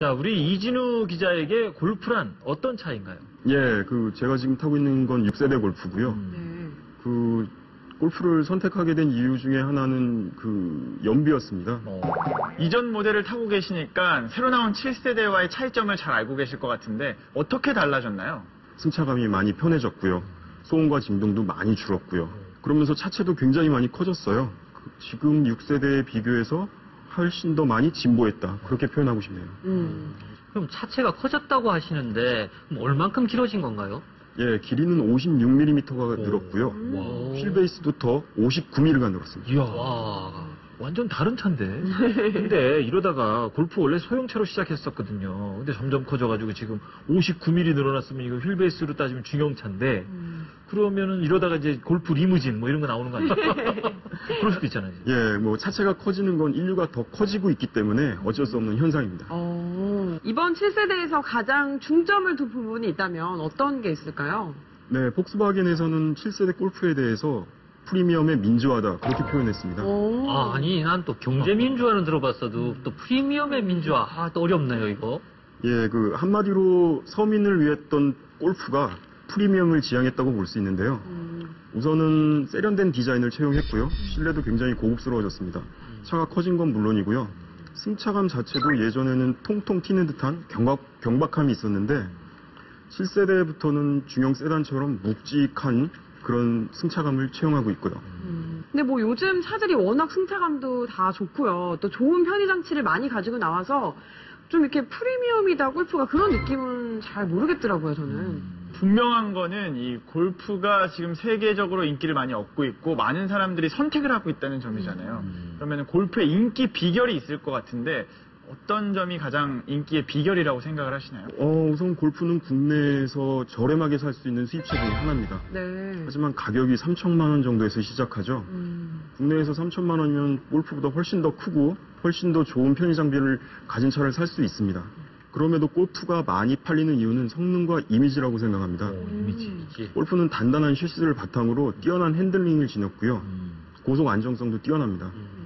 자, 우리 이진우 기자에게 골프란 어떤 차인가요? 예, 그 제가 지금 타고 있는 건 6세대 골프고요. 음. 네. 그 골프를 선택하게 된 이유 중에 하나는 그 연비였습니다. 어, 이전 모델을 타고 계시니까 새로 나온 7세대와의 차이점을 잘 알고 계실 것 같은데 어떻게 달라졌나요? 승차감이 많이 편해졌고요. 소음과 진동도 많이 줄었고요. 그러면서 차체도 굉장히 많이 커졌어요. 그 지금 6세대에 비교해서 훨씬 더 많이 진보했다. 그렇게 표현하고 싶네요. 음. 그럼 차체가 커졌다고 하시는데 얼만큼 길어진 건가요? 예, 길이는 56mm가 늘었고요. 와. 휠베이스도 더 59mm가 늘었습니다. 이야, 완전 다른 차인데. 근데 이러다가 골프 원래 소형차로 시작했었거든요. 근데 점점 커져가지고 지금 59mm 늘어났으면 이거 휠베이스로 따지면 중형차인데 음. 그러면은 이러다가 이제 골프 리무진 뭐 이런 거 나오는 거 아니에요? 그럴 수도 있잖아요. 예, 뭐 차체가 커지는 건 인류가 더 커지고 있기 때문에 어쩔 수 없는 현상입니다. 어, 이번 7세대에서 가장 중점을 둔 부분이 있다면 어떤 게 있을까요? 네, 폭스바겐에서는 7세대 골프에 대해서 프리미엄의 민주화다 그렇게 표현했습니다. 오. 아, 아니, 난 또 경제 민주화는 들어봤어도 또 프리미엄의 민주화, 아, 또 어렵네요, 이거. 예, 그 한마디로 서민을 위했던 골프가 프리미엄을 지향했다고 볼 수 있는데요. 음. 우선은 세련된 디자인을 채용했고요. 실내도 굉장히 고급스러워졌습니다. 차가 커진 건 물론이고요. 승차감 자체도 예전에는 통통 튀는 듯한 경박, 경박함이 있었는데 7세대부터는 중형 세단처럼 묵직한 그런 승차감을 채용하고 있고요. 음. 근데 뭐 요즘 차들이 워낙 승차감도 다 좋고요. 또 좋은 편의 장치를 많이 가지고 나와서 좀 이렇게 프리미엄이다 골프가 그런 느낌은 잘 모르겠더라고요, 저는. 분명한 거는 이 골프가 지금 세계적으로 인기를 많이 얻고 있고 많은 사람들이 선택을 하고 있다는 점이잖아요. 그러면 골프의 인기 비결이 있을 것 같은데 어떤 점이 가장 인기의 비결이라고 생각을 하시나요? 어, 우선 골프는 국내에서 저렴하게 살 수 있는 수입차 중에 하나입니다. 네. 하지만 가격이 3천만 원 정도에서 시작하죠. 음. 국내에서 3천만 원이면 골프보다 훨씬 더 크고 훨씬 더 좋은 편의 장비를 가진 차를 살 수 있습니다. 그럼에도 골프가 많이 팔리는 이유는 성능과 이미지라고 생각합니다. 어, 이미지지. 골프는 단단한 섀시를 바탕으로 뛰어난 핸들링을 지녔고요. 음. 고속 안정성도 뛰어납니다. 음.